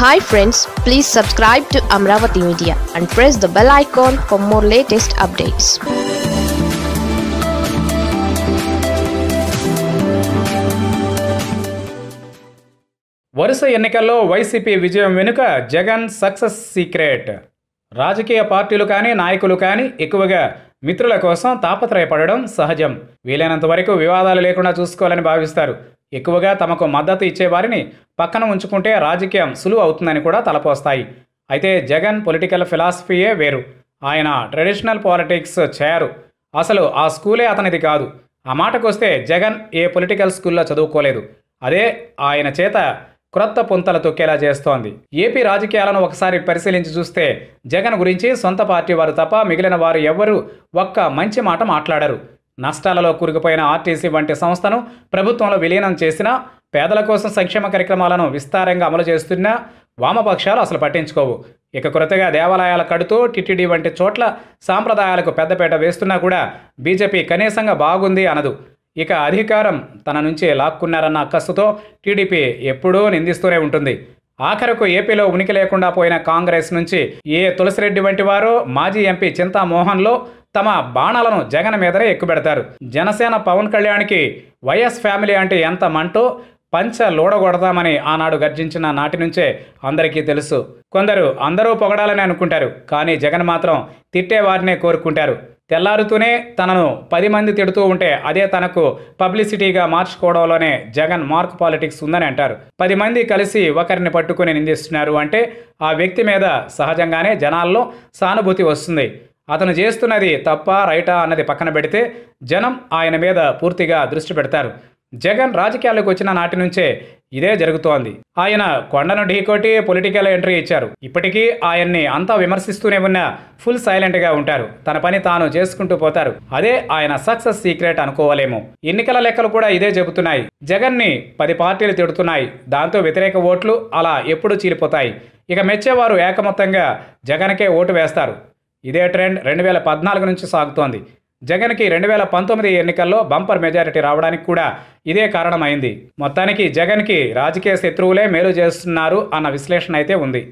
Hi friends please subscribe to Amaravati media and press the bell icon for more latest updates వరుస ఎన్నికల్లో YCP విజయం వెనుక Jagan success secret. రాజకీయ పార్టీలు కానీ నాయకులు కానీ ఎక్కువగా మిత్రుల కోసం తాపత్రయపడడం సహజం. వీలైనంత వరకు వివాదాలు లేకుండా చూసుకోవాలని భావిస్తారు. ఎక్కువగా తమకు మద్దతు ఇచ్చేవారిని పక్కన ఉంచుకుంటే రాజకీయం సులువు అవుతుందని కూడా తలపోస్తాయి. అయితే జగన్ పొలిటికల్ ఫిలాసఫీయే వేరు. ఆయన ట్రెడిషనల్ పాలిటిక్స్ చేయరు. అసలు ఆ స్కూలే అతనిది కాదు. ఆ మాటకొస్తే జగన్ ఏ పొలిటికల్ స్కూల్లో చదువుకోలేదు. అదే ఆయన చేత క్రొత్త పుంతలు తొక్కేలా చేస్తోంది. ఏపీ రాజకీయాలను ఒకసారి పరిశీలించి చూస్తే జగన్ గురించి సొంత పార్టీ వారు తప్ప మిగిలిన వారు ఎవ్వరూ ఒక్క మంచి మాట మాట్లాడరు. నష్టాలలో కూరుకుపోయిన ఆర్టీసీ వంటి సంస్థను ప్రభుత్వంలో విలీనం చేసినా పేదల కోసం సంక్షేమ కార్యక్రమాలను విస్తారంగా అమలు చేస్తున్నా వామపక్షాలు అసలు పట్టించుకోవు. ఇక కొరతగా దేవాలయాల కడుతూ టిటిడి వంటి చోట్ల సాంప్రదాయాలకు పెద్దపేట వేస్తున్నా కూడా బీజేపీ కనీసంగా బాగుంది అనదు. ఇక అధికారం తన నుంచి లాక్కున్నారన్న అక్కస్సుతో టీడీపీ ఎప్పుడూ నిందిస్తూనే ఉంటుంది. ఆఖరకు ఏపీలో ఉనికి లేకుండా పోయిన కాంగ్రెస్ నుంచి ఏ తులసిరెడ్డి వంటి వారో మాజీ ఎంపీ చింతామోహన్లో తమ బాణాలను జగన్ మీదనే ఎక్కుపెడతారు. జనసేన పవన్ కళ్యాణ్కి వైఎస్ ఫ్యామిలీ అంటే ఎంత మంటో పంచ లోడగొడదామని ఆనాడు గర్జించిన నాటి నుంచే అందరికీ తెలుసు. కొందరు అందరూ పొగడాలని అనుకుంటారు కానీ జగన్ మాత్రం తిట్టేవారినే కోరుకుంటారు. తెల్లారుతూనే తనను పది మంది తిడుతూ ఉంటే అదే తనకు పబ్లిసిటీగా మార్చుకోవడంలోనే జగన్ మార్క్ పాలిటిక్స్ ఉందని అంటారు. పది మంది కలిసి ఒకరిని పట్టుకుని నిందిస్తున్నారు అంటే ఆ వ్యక్తి మీద సహజంగానే జనాల్లో సానుభూతి వస్తుంది. అతను చేస్తున్నది తప్ప రైటా అన్నది పక్కన పెడితే జనం ఆయన మీద పూర్తిగా దృష్టి పెడతారు. జగన్ రాజకీయాల్లోకి వచ్చిన నాటి నుంచే ఇదే జరుగుతోంది. ఆయన కొండను ఢీకొట్టి పొలిటికల్ ఎంట్రీ ఇచ్చారు. ఇప్పటికీ ఆయన్ని అంతా విమర్శిస్తూనే ఉన్నా ఫుల్ సైలెంట్గా ఉంటారు. తన పని తాను చేసుకుంటూ పోతారు. అదే ఆయన సక్సెస్ సీక్రెట్ అనుకోవాలేమో. ఎన్నికల లెక్కలు కూడా ఇదే చెబుతున్నాయి. జగన్ని పది పార్టీలు తిడుతున్నాయి. దాంతో వ్యతిరేక ఓట్లు అలా ఎప్పుడూ చీలిపోతాయి. ఇక మెచ్చేవారు ఏకమొత్తంగా జగన్కే ఓటు వేస్తారు. ఇదే ట్రెండ్ రెండు వేల పద్నాలుగు నుంచి సాగుతోంది. జగన్కి రెండు వేల పంతొమ్మిది ఎన్నికల్లో బంపర్ మెజారిటీ రావడానికి కూడా ఇదే కారణమైంది. మొత్తానికి జగన్కి రాజకీయ శత్రువులే మేలు చేస్తున్నారు అన్న విశ్లేషణ అయితే ఉంది.